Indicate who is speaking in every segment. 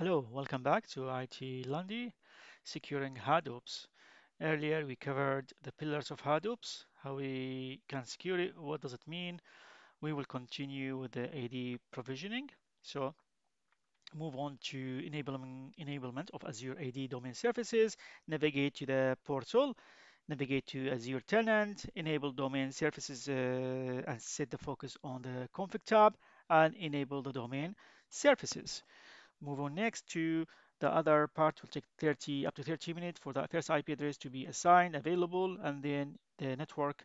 Speaker 1: Hello, welcome back to ITLandy, securing Hadoops. Earlier we covered the pillars of Hadoops, how we can secure it, what does it mean. We will continue with the AD provisioning. So move on to enablement, enablement of Azure AD domain services, navigate to the portal, navigate to Azure tenant, enable domain services uh, and set the focus on the config tab and enable the domain services. Move on next to the other part will take 30 up to 30 minutes for the first IP address to be assigned, available, and then the network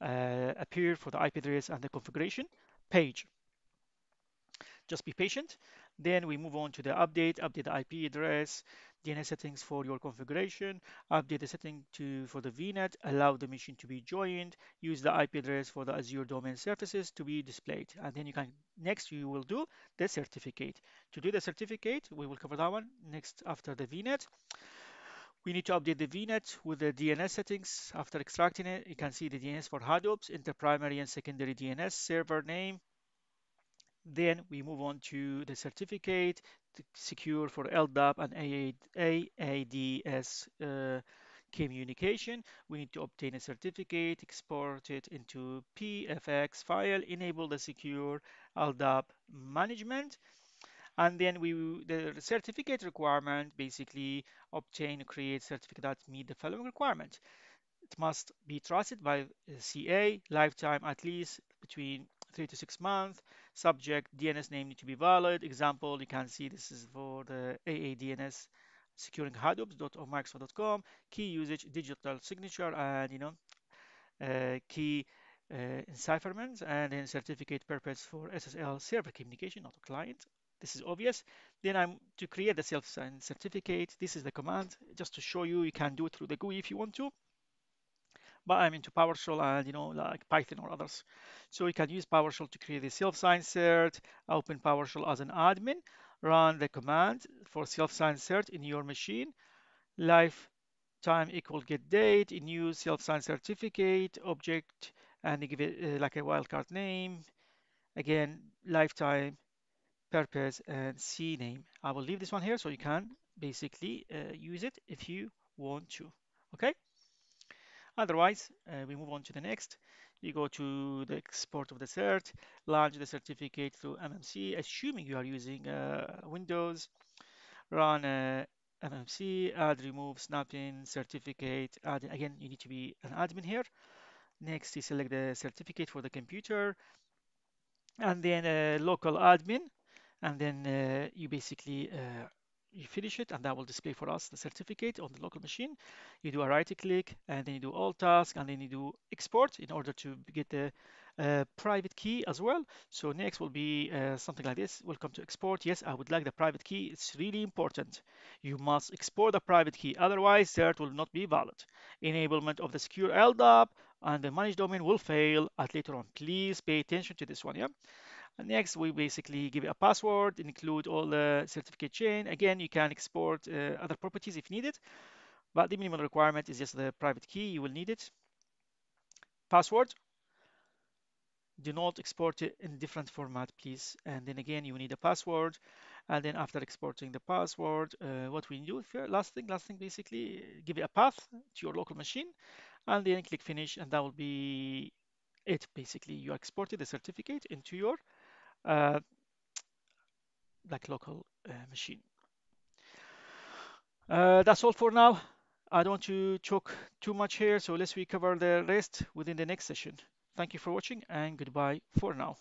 Speaker 1: uh, appear for the IP address and the configuration page. Just be patient. Then we move on to the update, update the IP address, DNS settings for your configuration, update the setting to for the VNet, allow the machine to be joined, use the IP address for the Azure domain services to be displayed. And then you can, next you will do the certificate. To do the certificate, we will cover that one next after the VNet. We need to update the VNet with the DNS settings. After extracting it, you can see the DNS for Hadoops, inter primary and secondary DNS, server name, then we move on to the certificate to secure for LDAP and AADS uh, communication. We need to obtain a certificate, export it into PFX file, enable the secure LDAP management. And then we the certificate requirement basically obtain create certificate that meet the following requirement. It must be trusted by CA, lifetime at least between three to six months. Subject DNS name need to be valid. Example, you can see this is for the AADNS securing hadoops.microsoft.com. Key usage, digital signature, and you know, uh, key uh, encipherment, and then certificate purpose for SSL server communication, not a client. This is obvious. Then I'm to create the self-signed certificate. This is the command just to show you. You can do it through the GUI if you want to but I'm into PowerShell and you know like Python or others. So you can use PowerShell to create a self-signed cert, open PowerShell as an admin, run the command for self-signed cert in your machine, lifetime equal get date, new self-signed certificate object, and give it uh, like a wildcard name. Again, lifetime purpose and C name. I will leave this one here so you can basically uh, use it if you want to. Okay. Otherwise, uh, we move on to the next. You go to the export of the cert, launch the certificate through MMC, assuming you are using uh, Windows, run uh, MMC, add, remove, snap-in, certificate, add, again, you need to be an admin here. Next, you select the certificate for the computer, and then uh, local admin, and then uh, you basically uh, you finish it and that will display for us the certificate on the local machine. You do a right click and then you do all tasks and then you do export in order to get the uh, private key as well. So next will be uh, something like this. Welcome to export. Yes, I would like the private key. It's really important. You must export the private key. Otherwise, cert will not be valid. Enablement of the secure LDAP and the managed domain will fail at later on. Please pay attention to this one. Yeah. And next, we basically give it a password, include all the certificate chain. Again, you can export uh, other properties if needed, but the minimum requirement is just the private key. You will need it. Password. Do not export it in different format, please. And then again, you need a password. And then after exporting the password, uh, what we do, last thing, last thing, basically, give it a path to your local machine, and then click finish, and that will be it. Basically, you exported the certificate into your uh, like local uh, machine. Uh, that's all for now. I don't want to talk too much here, so let's recover the rest within the next session. Thank you for watching and goodbye for now.